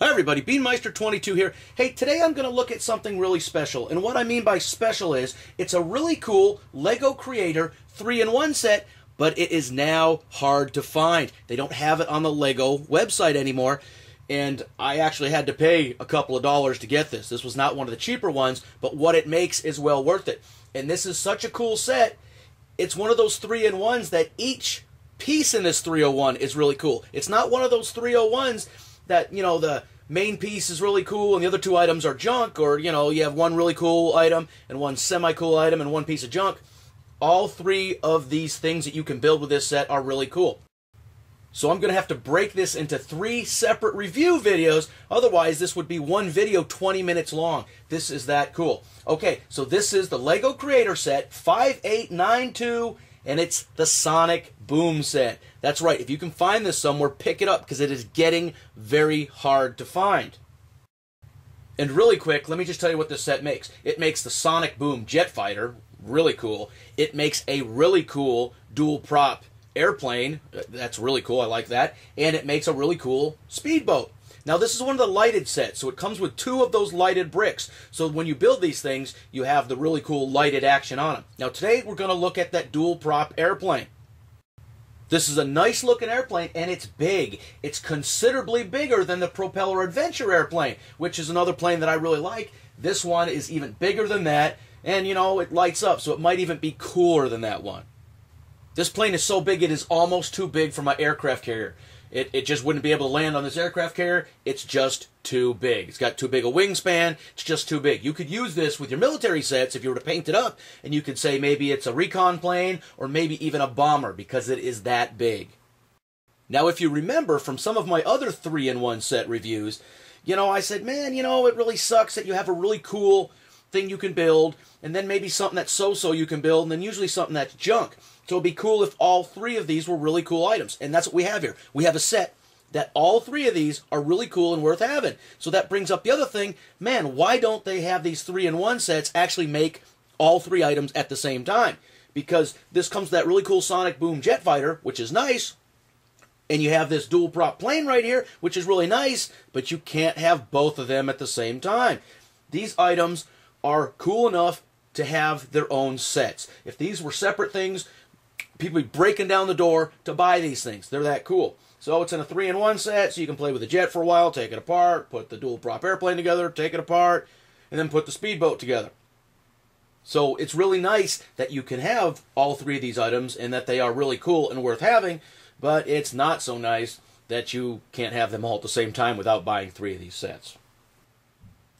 Hi everybody, Beanmeister22 here. Hey, today I'm going to look at something really special. And what I mean by special is, it's a really cool LEGO Creator 3-in-1 set, but it is now hard to find. They don't have it on the LEGO website anymore. And I actually had to pay a couple of dollars to get this. This was not one of the cheaper ones, but what it makes is well worth it. And this is such a cool set. It's one of those 3-in-1s that each piece in this 3-in-1 is really cool. It's not one of those 3-in-1s that you know the main piece is really cool and the other two items are junk or you know you have one really cool item and one semi cool item and one piece of junk all three of these things that you can build with this set are really cool so I'm going to have to break this into three separate review videos. Otherwise, this would be one video 20 minutes long. This is that cool. Okay, so this is the LEGO Creator Set 5892 and it's the Sonic Boom set. That's right, if you can find this somewhere, pick it up because it is getting very hard to find. And really quick, let me just tell you what this set makes. It makes the Sonic Boom jet fighter, really cool. It makes a really cool dual prop airplane, uh, that's really cool, I like that. And it makes a really cool speedboat. Now this is one of the lighted sets, so it comes with two of those lighted bricks. So when you build these things, you have the really cool lighted action on them. Now today we're going to look at that dual prop airplane. This is a nice looking airplane and it's big. It's considerably bigger than the Propeller Adventure airplane, which is another plane that I really like. This one is even bigger than that and you know, it lights up, so it might even be cooler than that one. This plane is so big it is almost too big for my aircraft carrier. It, it just wouldn't be able to land on this aircraft carrier. It's just too big. It's got too big a wingspan. It's just too big. You could use this with your military sets if you were to paint it up, and you could say maybe it's a recon plane or maybe even a bomber because it is that big. Now, if you remember from some of my other 3 in 1 set reviews, you know, I said, man, you know, it really sucks that you have a really cool thing you can build, and then maybe something that's so-so you can build, and then usually something that's junk. So it'd be cool if all three of these were really cool items. And that's what we have here. We have a set that all three of these are really cool and worth having. So that brings up the other thing, man, why don't they have these three in one sets actually make all three items at the same time? Because this comes with that really cool Sonic Boom jet fighter, which is nice, and you have this dual prop plane right here, which is really nice, but you can't have both of them at the same time. These items are cool enough to have their own sets. If these were separate things, people be breaking down the door to buy these things. They're that cool. So it's in a three-in-one set, so you can play with the jet for a while, take it apart, put the dual prop airplane together, take it apart, and then put the speedboat together. So it's really nice that you can have all three of these items and that they are really cool and worth having, but it's not so nice that you can't have them all at the same time without buying three of these sets.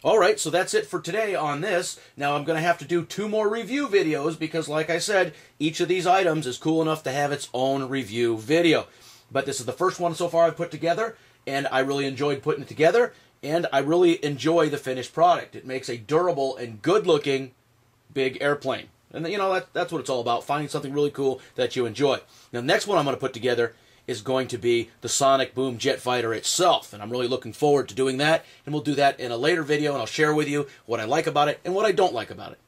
Alright, so that's it for today on this. Now I'm going to have to do two more review videos because, like I said, each of these items is cool enough to have its own review video. But this is the first one so far I've put together, and I really enjoyed putting it together, and I really enjoy the finished product. It makes a durable and good-looking big airplane. And, you know, that, that's what it's all about, finding something really cool that you enjoy. Now, the next one I'm going to put together is going to be the Sonic Boom jet fighter itself. And I'm really looking forward to doing that. And we'll do that in a later video, and I'll share with you what I like about it and what I don't like about it.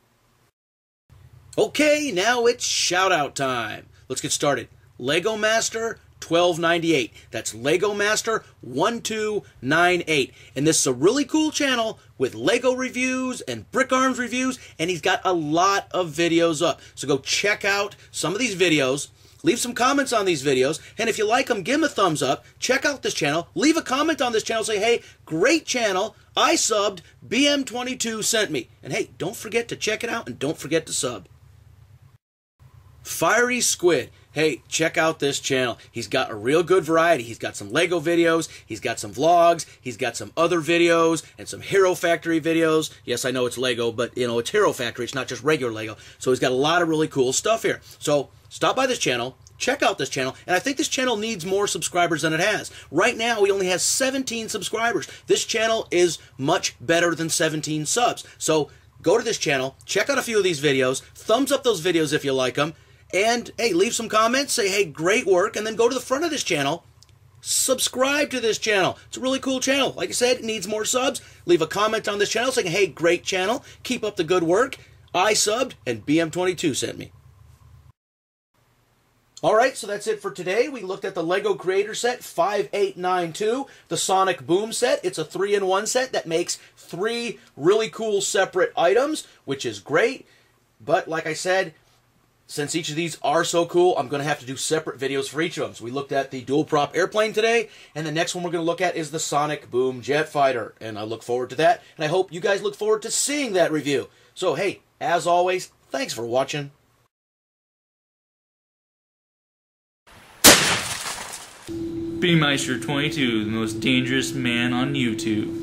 Okay, now it's shout out time. Let's get started. Lego Master 1298. That's Lego Master 1298. And this is a really cool channel with Lego reviews and BrickArms reviews, and he's got a lot of videos up. So go check out some of these videos. Leave some comments on these videos, and if you like them, give them a thumbs up. Check out this channel. Leave a comment on this channel. Say, hey, great channel. I subbed. BM22 sent me. And hey, don't forget to check it out, and don't forget to sub. Fiery Squid. Hey, check out this channel. He's got a real good variety. He's got some Lego videos, he's got some vlogs, he's got some other videos, and some Hero Factory videos. Yes, I know it's Lego, but you know, it's Hero Factory. It's not just regular Lego. So he's got a lot of really cool stuff here. So stop by this channel, check out this channel, and I think this channel needs more subscribers than it has. Right now, he only has 17 subscribers. This channel is much better than 17 subs. So go to this channel, check out a few of these videos, thumbs up those videos if you like them, and hey, leave some comments, say, hey, great work, and then go to the front of this channel. Subscribe to this channel. It's a really cool channel. Like I said, it needs more subs. Leave a comment on this channel saying, hey, great channel. Keep up the good work. I subbed, and BM22 sent me. All right, so that's it for today. We looked at the Lego Creator Set 5892, the Sonic Boom set. It's a three in one set that makes three really cool separate items, which is great. But like I said, since each of these are so cool, I'm going to have to do separate videos for each of them. So we looked at the dual prop airplane today, and the next one we're going to look at is the Sonic Boom Jet Fighter. And I look forward to that, and I hope you guys look forward to seeing that review. So hey, as always, thanks for watching. Beanmeister22, the most dangerous man on YouTube.